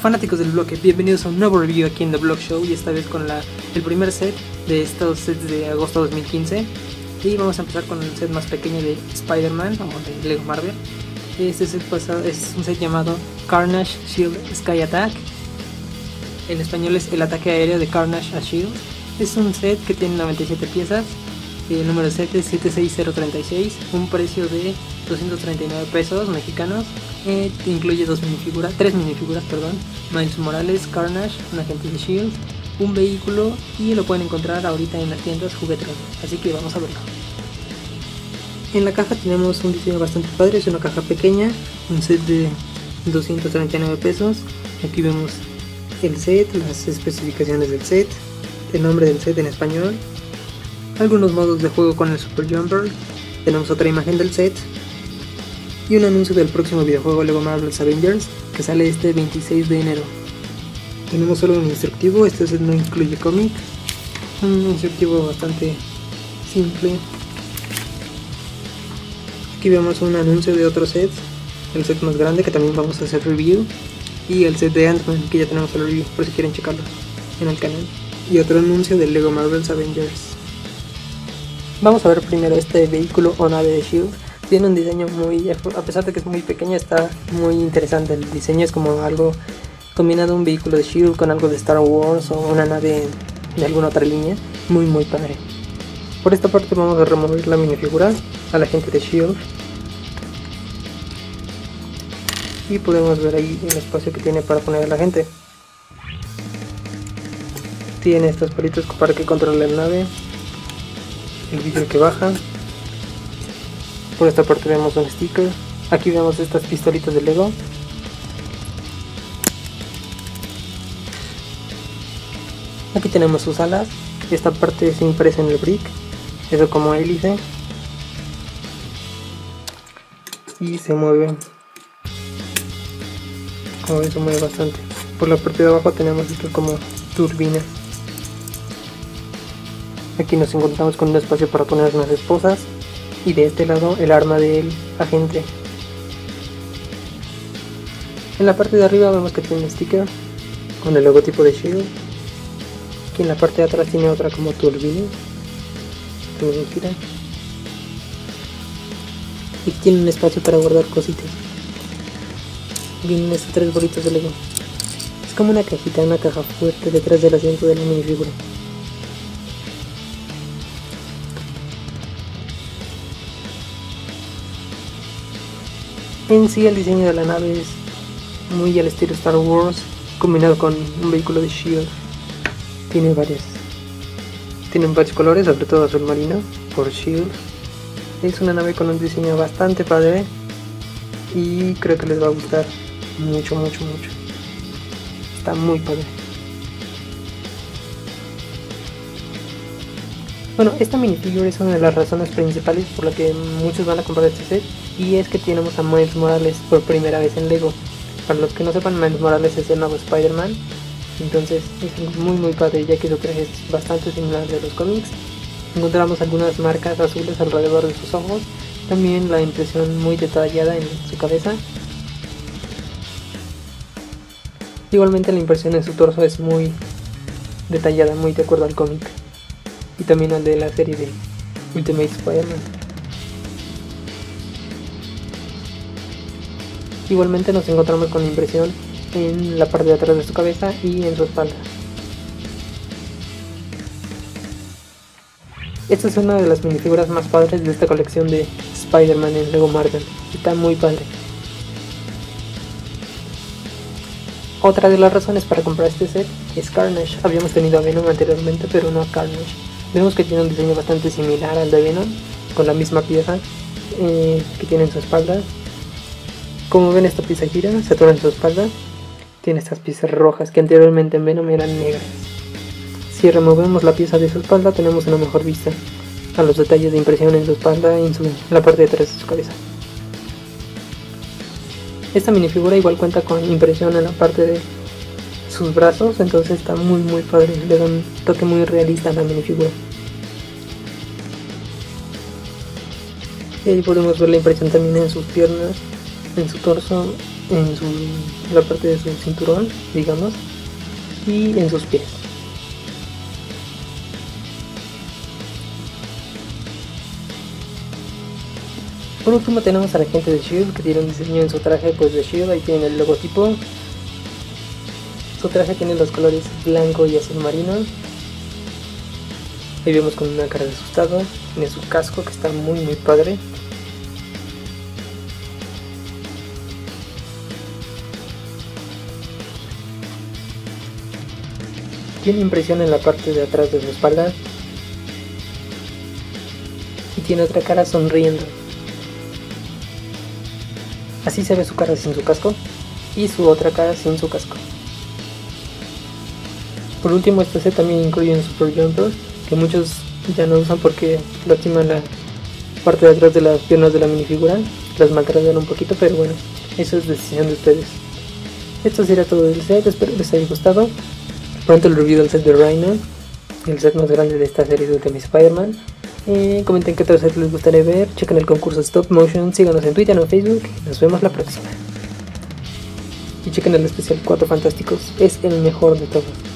Fanáticos del bloque, bienvenidos a un nuevo review aquí en The Block Show y esta vez con el primer set de estos sets de agosto 2015 y vamos a empezar con el set más pequeño de Spider-Man o de Lego Marvel. Este set es un set llamado Carnage Shield Sky Attack. En español es el ataque aéreo de Carnage a Shield. Es un set que tiene 97 piezas. El número de set es 76036, un precio de 239 pesos mexicanos eh, incluye dos minifiguras, tres minifiguras, perdón, Miles Morales, Carnage, un agente Shield, un vehículo y lo pueden encontrar ahorita en las tiendas Juguetron, así que vamos a verlo. En la caja tenemos un diseño bastante padre, es una caja pequeña, un set de 239 pesos. Aquí vemos el set, las especificaciones del set, el nombre del set en español, algunos modos de juego con el Super Jumper, tenemos otra imagen del set, y un anuncio del próximo videojuego Lego Marvel's Avengers que sale este 26 de enero. Tenemos solo un instructivo, este set no incluye cómic, un instructivo bastante simple. Aquí vemos un anuncio de otro set, el set más grande que también vamos a hacer review y el set de Ant-Man que ya tenemos el review por si quieren checarlo en el canal y otro anuncio del Lego Marvel's Avengers. Vamos a ver primero este vehículo o nave de Shield tiene un diseño muy, a pesar de que es muy pequeña, está muy interesante. El diseño es como algo combinado un vehículo de Shield con algo de Star Wars o una nave de alguna otra línea. Muy, muy padre. Por esta parte vamos a remover la minifigura a la gente de Shield. Y podemos ver ahí el espacio que tiene para poner a la gente. Tiene estos palitos para que controle la nave. El vídeo que baja. Por esta parte vemos un sticker. Aquí vemos estas pistolitas de Lego. Aquí tenemos sus alas. Esta parte se impresa en el brick. Eso como hélice. Y se mueve. Como ven se mueve bastante. Por la parte de abajo tenemos esto como turbina. Aquí nos encontramos con un espacio para poner unas esposas y de este lado el arma del agente. En la parte de arriba vemos que tiene un sticker con el logotipo de Shield. Aquí en la parte de atrás tiene otra como turbina. gira. Y tiene un espacio para guardar cositas. Vienen estos tres bolitos de Lego. Es como una cajita, una caja fuerte detrás del asiento de la minifigura. En sí el diseño de la nave es muy al estilo Star Wars, combinado con un vehículo de Shield. Tiene varias. Tienen varios colores, sobre todo azul marino, por Shield. Es una nave con un diseño bastante padre y creo que les va a gustar mucho, mucho, mucho. Está muy padre. Bueno, esta minifigure es una de las razones principales por la que muchos van a comprar este set y es que tenemos a Miles Morales por primera vez en Lego. Para los que no sepan, Miles Morales es el nuevo Spider-Man, entonces es muy muy padre ya que su traje es bastante similar de los cómics. Encontramos algunas marcas azules alrededor de sus ojos, también la impresión muy detallada en su cabeza. Igualmente la impresión en su torso es muy detallada, muy de acuerdo al cómic y también al de la serie de Ultimate Spider-Man. Igualmente nos encontramos con la impresión en la parte de atrás de su cabeza y en su espalda. Esta es una de las minifiguras más padres de esta colección de Spider-Man en Lego Marvel. Está muy padre. Otra de las razones para comprar este set es Carnage. Habíamos tenido a Venom anteriormente, pero no a Carnage. Vemos que tiene un diseño bastante similar al de Venom, con la misma pieza eh, que tiene en su espalda. Como ven esta pieza gira, se atora en su espalda. Tiene estas piezas rojas que anteriormente en Venom eran negras. Si removemos la pieza de su espalda tenemos una mejor vista a los detalles de impresión en su espalda y en, su, la parte de atrás de su cabeza. Esta minifigura igual cuenta con impresión en la parte de sus brazos, entonces está muy muy padre, le da un toque muy realista a la minifigura. Y ahí podemos ver la impresión también en sus piernas, en su torso, en su, la parte de su cinturón, digamos, y en sus pies. Por último tenemos a la gente de Shield que tiene un diseño en su traje pues de Shield, ahí tienen el logotipo. Su traje tiene los colores blanco y azul marino. Ahí vemos con una cara de asustado, tiene su casco que está muy muy padre. Tiene impresión en la parte de atrás de su espalda. Y tiene otra cara sonriendo. Así se ve su cara sin su casco y su otra cara sin su casco. Por último, este set también incluye un Super Jumper que muchos ya no usan porque lastiman la parte de atrás de las piernas de la minifigura. Las maltratan un poquito, pero bueno, eso es decisión de ustedes. Esto sería todo del set, espero les haya gustado. Pronto el review del set de Rhino, el set más grande de esta serie de Ultimate Spider-Man. Eh, comenten qué otro set les gustaría ver, chequen el concurso Stop Motion, síganos en Twitter o en Facebook. Nos vemos la próxima. Y chequen el especial 4 Fantásticos, es el mejor de todos.